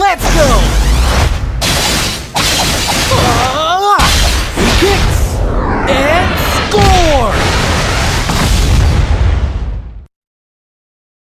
Let's go!